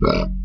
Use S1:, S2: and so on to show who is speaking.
S1: that